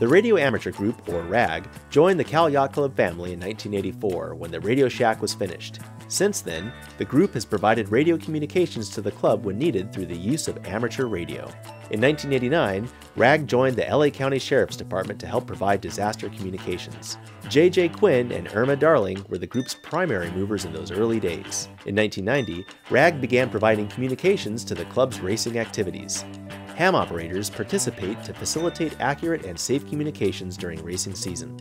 The Radio Amateur Group, or RAG, joined the Cal Yacht Club family in 1984 when the Radio Shack was finished. Since then, the group has provided radio communications to the club when needed through the use of amateur radio. In 1989, RAG joined the LA County Sheriff's Department to help provide disaster communications. J.J. Quinn and Irma Darling were the group's primary movers in those early days. In 1990, RAG began providing communications to the club's racing activities. Ham operators participate to facilitate accurate and safe communications during racing season.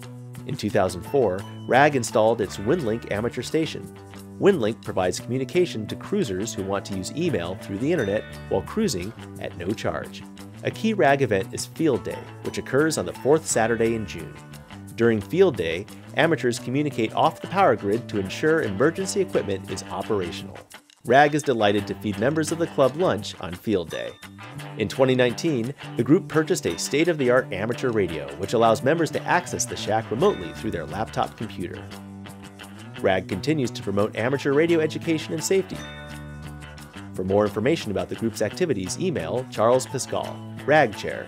In 2004, RAG installed its WinLink amateur station. WinLink provides communication to cruisers who want to use email through the internet while cruising at no charge. A key RAG event is Field Day, which occurs on the fourth Saturday in June. During Field Day, amateurs communicate off the power grid to ensure emergency equipment is operational. RAG is delighted to feed members of the club lunch on Field Day. In 2019, the group purchased a state of the art amateur radio, which allows members to access the shack remotely through their laptop computer. RAG continues to promote amateur radio education and safety. For more information about the group's activities, email Charles Pascal, RAG Chair.